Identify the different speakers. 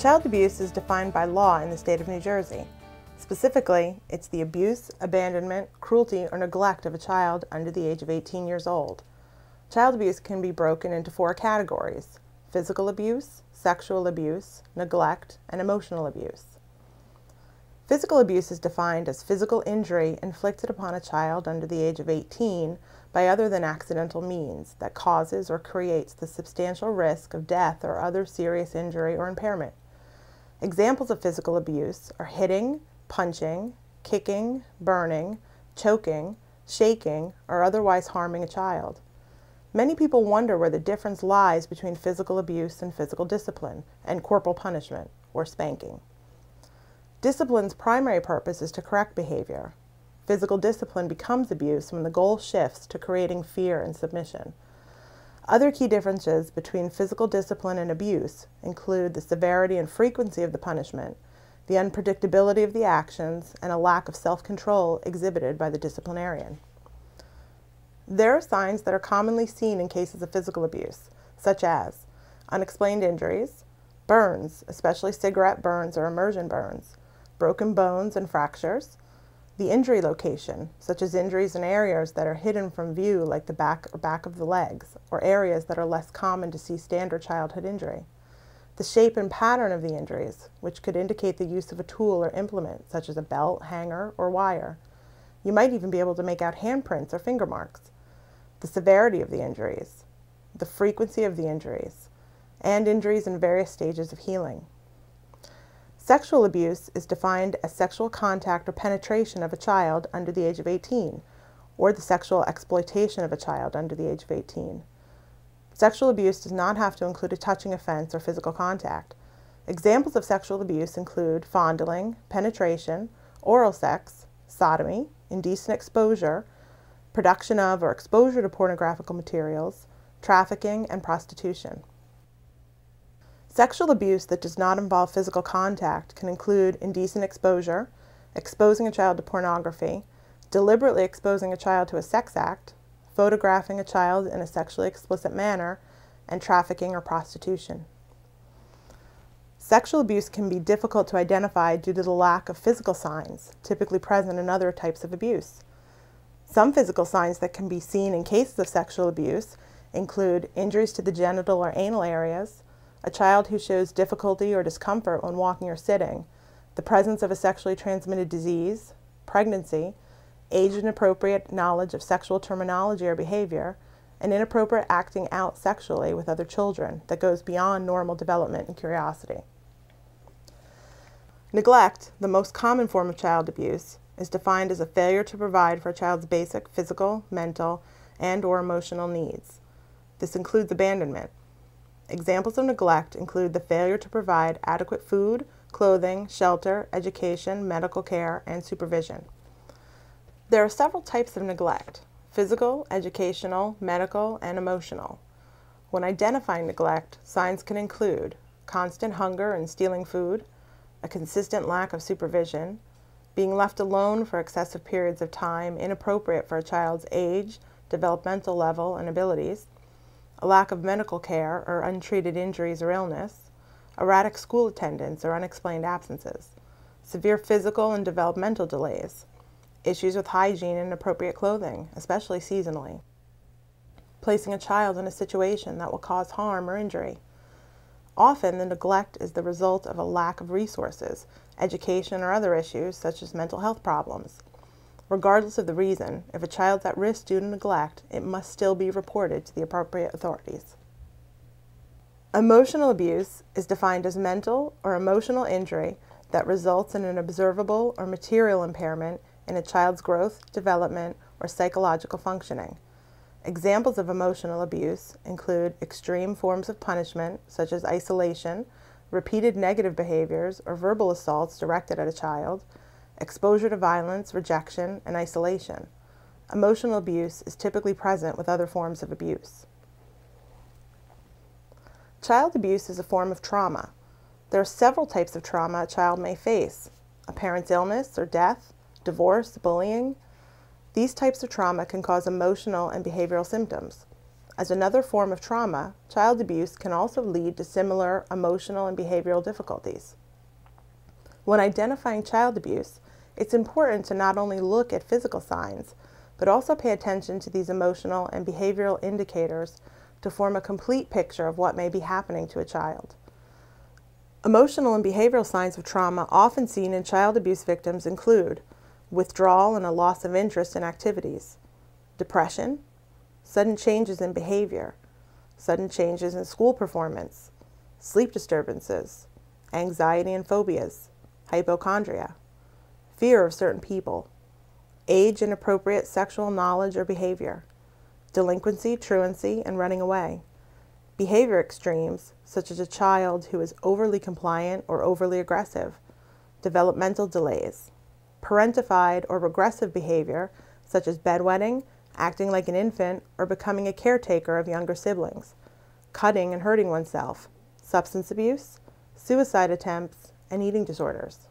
Speaker 1: Child abuse is defined by law in the state of New Jersey. Specifically, it's the abuse, abandonment, cruelty, or neglect of a child under the age of 18 years old. Child abuse can be broken into four categories physical abuse, sexual abuse, neglect, and emotional abuse. Physical abuse is defined as physical injury inflicted upon a child under the age of 18 by other than accidental means that causes or creates the substantial risk of death or other serious injury or impairment. Examples of physical abuse are hitting, punching, kicking, burning, choking, shaking, or otherwise harming a child. Many people wonder where the difference lies between physical abuse and physical discipline and corporal punishment, or spanking. Discipline's primary purpose is to correct behavior. Physical discipline becomes abuse when the goal shifts to creating fear and submission. Other key differences between physical discipline and abuse include the severity and frequency of the punishment, the unpredictability of the actions, and a lack of self-control exhibited by the disciplinarian. There are signs that are commonly seen in cases of physical abuse, such as unexplained injuries, burns, especially cigarette burns or immersion burns, broken bones and fractures, the injury location, such as injuries in areas that are hidden from view like the back or back of the legs, or areas that are less common to see standard childhood injury. The shape and pattern of the injuries, which could indicate the use of a tool or implement, such as a belt, hanger, or wire. You might even be able to make out handprints or finger marks. The severity of the injuries, the frequency of the injuries, and injuries in various stages of healing. Sexual abuse is defined as sexual contact or penetration of a child under the age of 18, or the sexual exploitation of a child under the age of 18. Sexual abuse does not have to include a touching offense or physical contact. Examples of sexual abuse include fondling, penetration, oral sex, sodomy, indecent exposure, production of or exposure to pornographic materials, trafficking, and prostitution. Sexual abuse that does not involve physical contact can include indecent exposure, exposing a child to pornography, deliberately exposing a child to a sex act, photographing a child in a sexually explicit manner, and trafficking or prostitution. Sexual abuse can be difficult to identify due to the lack of physical signs, typically present in other types of abuse. Some physical signs that can be seen in cases of sexual abuse include injuries to the genital or anal areas, a child who shows difficulty or discomfort when walking or sitting, the presence of a sexually transmitted disease, pregnancy, age-inappropriate knowledge of sexual terminology or behavior, and inappropriate acting out sexually with other children that goes beyond normal development and curiosity. Neglect, the most common form of child abuse, is defined as a failure to provide for a child's basic physical, mental, and or emotional needs. This includes abandonment, Examples of neglect include the failure to provide adequate food, clothing, shelter, education, medical care, and supervision. There are several types of neglect physical, educational, medical, and emotional. When identifying neglect, signs can include constant hunger and stealing food, a consistent lack of supervision, being left alone for excessive periods of time inappropriate for a child's age, developmental level, and abilities, a lack of medical care or untreated injuries or illness, erratic school attendance or unexplained absences, severe physical and developmental delays, issues with hygiene and appropriate clothing, especially seasonally, placing a child in a situation that will cause harm or injury. Often, the neglect is the result of a lack of resources, education, or other issues such as mental health problems. Regardless of the reason, if a child's at risk due to neglect, it must still be reported to the appropriate authorities. Emotional abuse is defined as mental or emotional injury that results in an observable or material impairment in a child's growth, development, or psychological functioning. Examples of emotional abuse include extreme forms of punishment, such as isolation, repeated negative behaviors, or verbal assaults directed at a child, exposure to violence, rejection, and isolation. Emotional abuse is typically present with other forms of abuse. Child abuse is a form of trauma. There are several types of trauma a child may face. A parent's illness or death, divorce, bullying. These types of trauma can cause emotional and behavioral symptoms. As another form of trauma, child abuse can also lead to similar emotional and behavioral difficulties. When identifying child abuse, it's important to not only look at physical signs, but also pay attention to these emotional and behavioral indicators to form a complete picture of what may be happening to a child. Emotional and behavioral signs of trauma often seen in child abuse victims include withdrawal and a loss of interest in activities, depression, sudden changes in behavior, sudden changes in school performance, sleep disturbances, anxiety and phobias, hypochondria, fear of certain people, age inappropriate sexual knowledge or behavior, delinquency, truancy, and running away, behavior extremes, such as a child who is overly compliant or overly aggressive, developmental delays, parentified or regressive behavior, such as bedwetting, acting like an infant, or becoming a caretaker of younger siblings, cutting and hurting oneself, substance abuse, suicide attempts, and eating disorders.